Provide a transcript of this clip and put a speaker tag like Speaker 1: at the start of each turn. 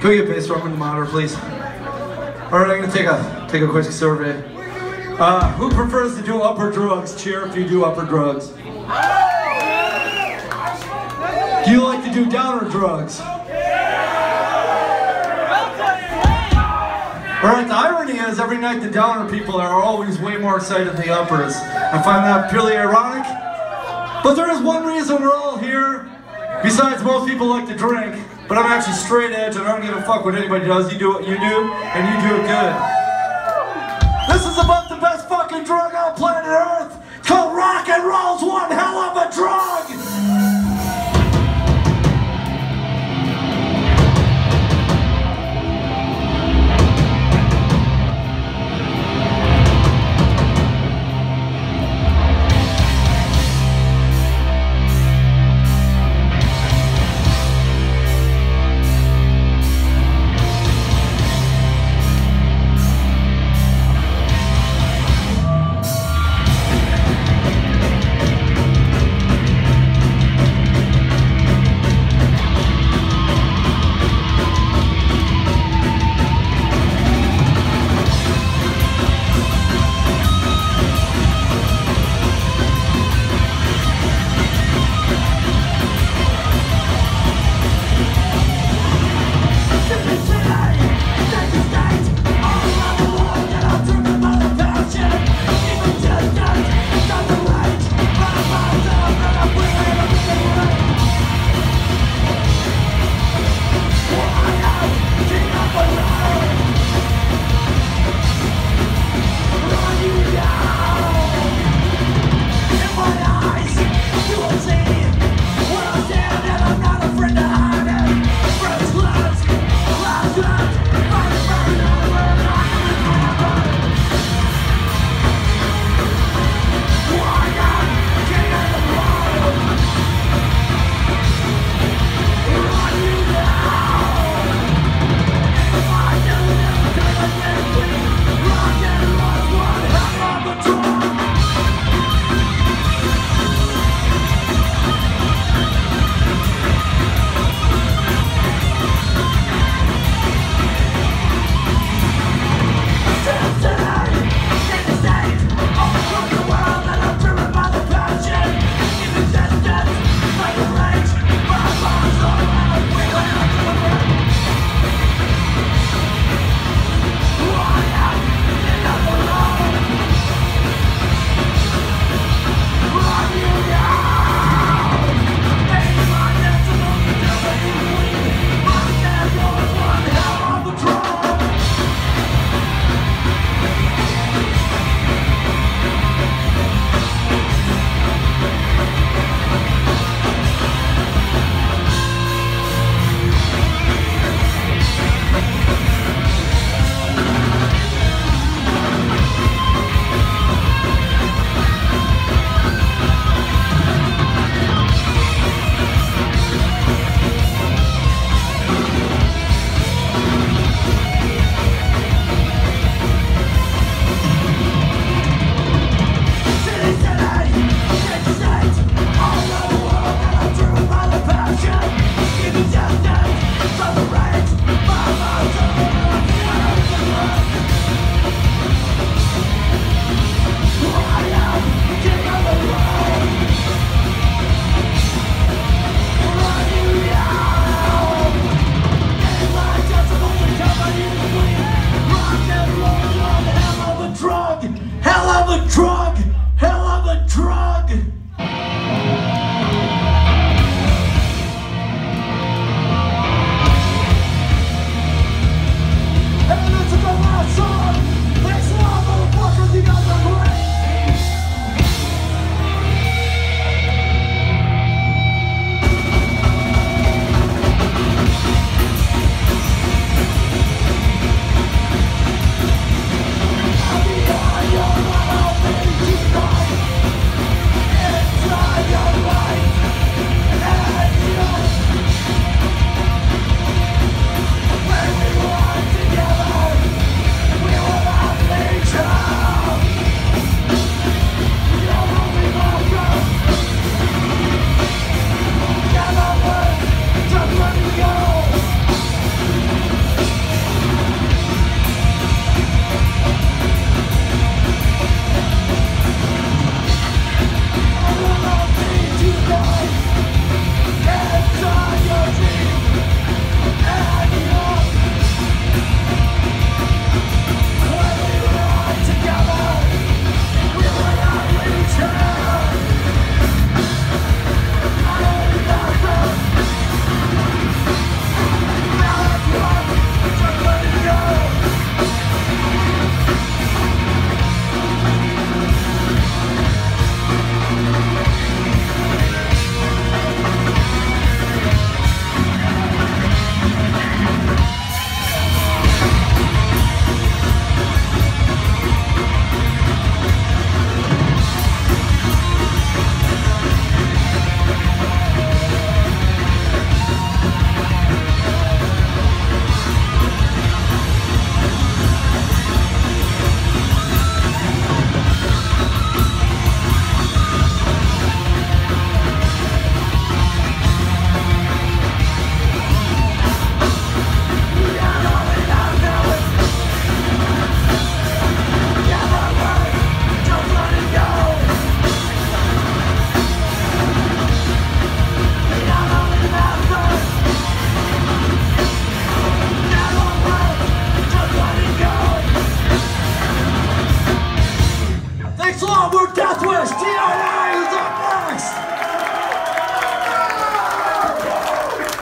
Speaker 1: Can we get bass drum in the monitor, please? All right, I'm gonna take a take a quick survey. Uh, who prefers to do upper drugs? Cheer if you do upper drugs. Do you like to do downer drugs? All right, the irony is every night the downer people are always way more excited than the uppers. I find that purely ironic. But there is one reason we're all here, besides most people like to drink, but I'm actually straight edge and I don't give a fuck what anybody does. You do what you do, and you do it good. This is about the best fucking drug on planet Earth. Called rock and roll's one hell of a drug.